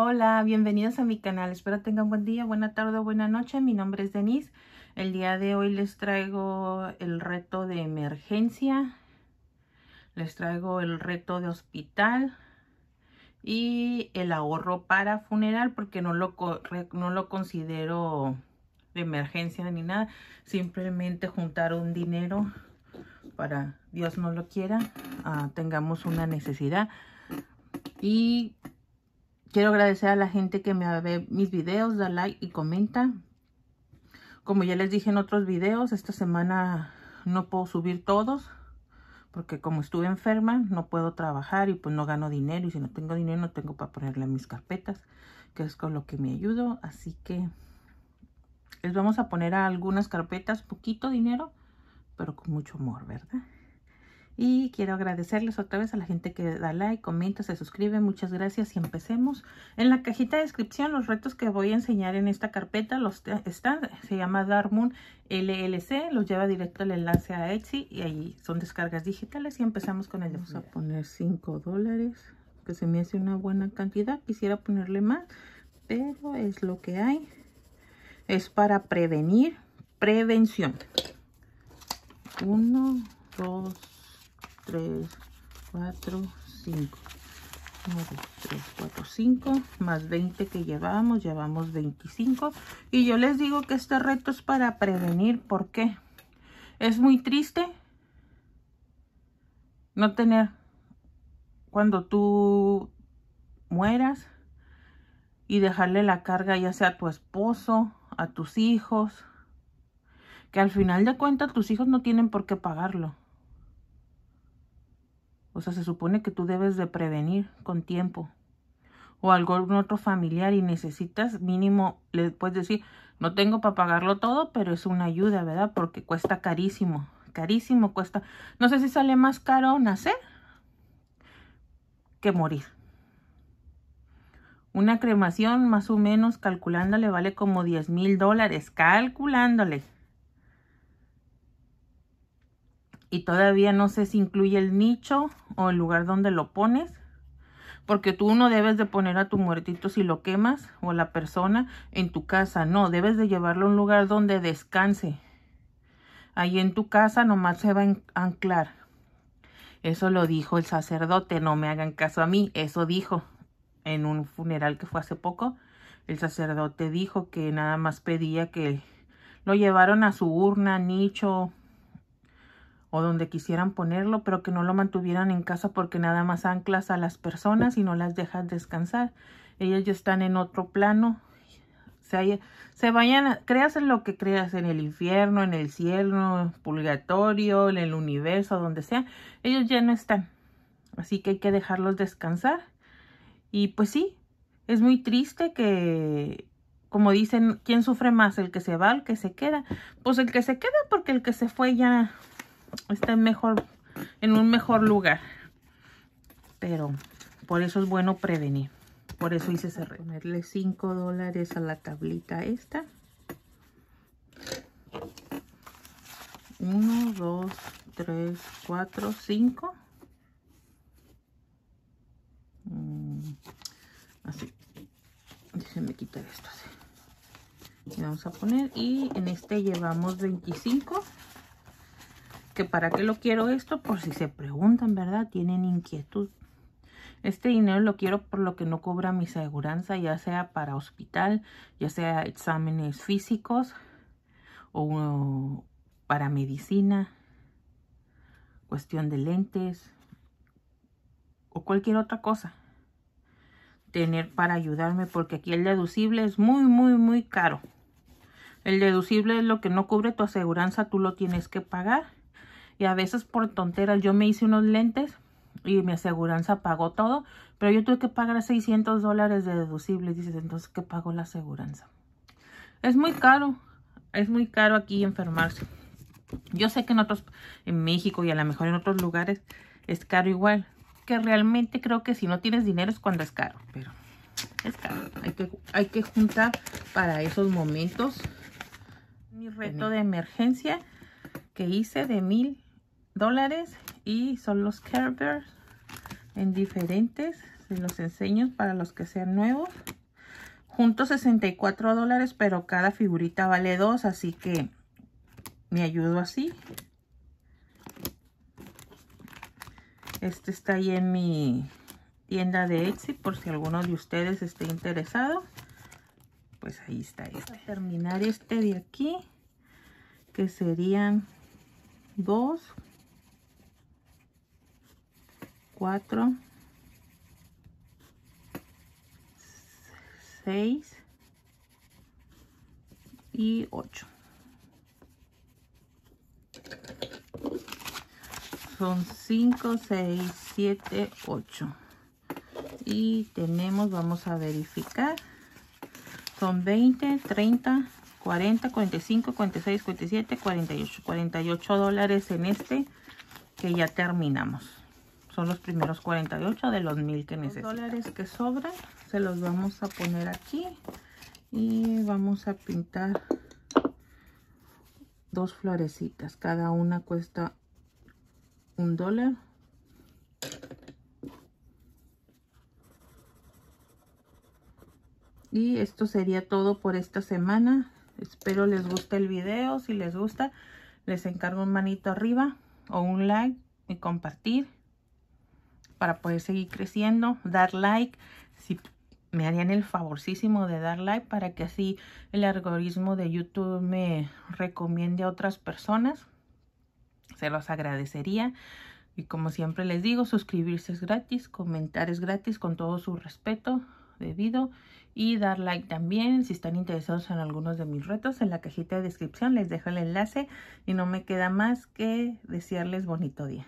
Hola, bienvenidos a mi canal. Espero tengan buen día, buena tarde o buena noche. Mi nombre es Denise. El día de hoy les traigo el reto de emergencia. Les traigo el reto de hospital y el ahorro para funeral porque no lo, no lo considero de emergencia ni nada. Simplemente juntar un dinero para Dios no lo quiera, uh, tengamos una necesidad. Y quiero agradecer a la gente que me ve mis videos, da like y comenta. Como ya les dije en otros videos, esta semana no puedo subir todos. Porque como estuve enferma, no puedo trabajar y pues no gano dinero. Y si no tengo dinero, no tengo para ponerle mis carpetas. Que es con lo que me ayudo. Así que les vamos a poner a algunas carpetas poquito dinero. Pero con mucho amor, ¿verdad? Y quiero agradecerles otra vez a la gente que da like, comenta, se suscribe. Muchas gracias y empecemos. En la cajita de descripción los retos que voy a enseñar en esta carpeta los están. Se llama Darmoon LLC. Los lleva directo el enlace a Etsy y ahí son descargas digitales. Y empezamos con el. Vamos a poner 5 dólares, que se me hace una buena cantidad. Quisiera ponerle más, pero es lo que hay. Es para prevenir, prevención. 1, 2, 3, 4, 5. 1, 2, 3, 4, 5. Más 20 que llevamos. Llevamos 25. Y yo les digo que este reto es para prevenir. ¿Por qué? Es muy triste no tener cuando tú mueras y dejarle la carga ya sea a tu esposo, a tus hijos, que al final de cuentas tus hijos no tienen por qué pagarlo. O sea, se supone que tú debes de prevenir con tiempo. O algún otro familiar y necesitas mínimo, le puedes decir, no tengo para pagarlo todo, pero es una ayuda, ¿verdad? Porque cuesta carísimo. Carísimo cuesta. No sé si sale más caro nacer que morir. Una cremación más o menos calculándole vale como 10 mil dólares. Calculándole. Y todavía no sé si incluye el nicho o el lugar donde lo pones. Porque tú no debes de poner a tu muertito si lo quemas o la persona en tu casa. No, debes de llevarlo a un lugar donde descanse. Ahí en tu casa nomás se va a anclar. Eso lo dijo el sacerdote. No me hagan caso a mí. Eso dijo en un funeral que fue hace poco. El sacerdote dijo que nada más pedía que lo llevaron a su urna, nicho, o donde quisieran ponerlo, pero que no lo mantuvieran en casa porque nada más anclas a las personas y no las dejas descansar. Ellos ya están en otro plano. Se, se vayan, creas en lo que creas, en el infierno, en el cielo, purgatorio, en el universo, donde sea. Ellos ya no están. Así que hay que dejarlos descansar. Y pues sí, es muy triste que, como dicen, ¿quién sufre más? ¿El que se va el que se queda? Pues el que se queda porque el que se fue ya está mejor, en un mejor lugar. Pero por eso es bueno prevenir. Por eso hice ese ponerle 5 dólares a la tablita esta. 1, 2, 3, 4, 5. Así. Déjenme quitar esto así. vamos a poner. Y en este llevamos 25 para qué lo quiero esto, por si se preguntan, ¿verdad? Tienen inquietud. Este dinero lo quiero por lo que no cobra mi seguranza, ya sea para hospital, ya sea exámenes físicos o para medicina, cuestión de lentes o cualquier otra cosa. Tener para ayudarme porque aquí el deducible es muy, muy, muy caro. El deducible es lo que no cubre tu aseguranza, tú lo tienes que pagar y a veces por tonteras yo me hice unos lentes y mi aseguranza pagó todo, pero yo tuve que pagar 600 dólares de deducible. Dices, entonces, ¿qué pagó la aseguranza? Es muy caro, es muy caro aquí enfermarse. Yo sé que en otros, en México y a lo mejor en otros lugares es caro igual. Que realmente creo que si no tienes dinero es cuando es caro, pero es caro. Hay que, hay que juntar para esos momentos. Mi reto de emergencia que hice de mil dólares y son los Care Bears en diferentes y los enseño para los que sean nuevos. Junto 64 dólares, pero cada figurita vale 2, así que me ayudo así. Este está ahí en mi tienda de Etsy por si alguno de ustedes esté interesado. Pues ahí está este. A terminar este de aquí, que serían 2, 4, 6 y 8. Son 5, 6, 7, 8. Y tenemos, vamos a verificar. Son 20, 30, 40, 45, 46, 47, 48. 48 dólares en este que ya terminamos. Son los primeros 48 de los mil que necesitamos. dólares que sobran se los vamos a poner aquí. Y vamos a pintar dos florecitas. Cada una cuesta un dólar. Y esto sería todo por esta semana. Espero les guste el video. Si les gusta, les encargo un manito arriba o un like y compartir para poder seguir creciendo. Dar like si me harían el favorcísimo de dar like para que así el algoritmo de YouTube me recomiende a otras personas. Se los agradecería. Y como siempre les digo, suscribirse es gratis, comentar es gratis con todo su respeto debido y dar like también si están interesados en algunos de mis retos. En la cajita de descripción les dejo el enlace y no me queda más que desearles bonito día.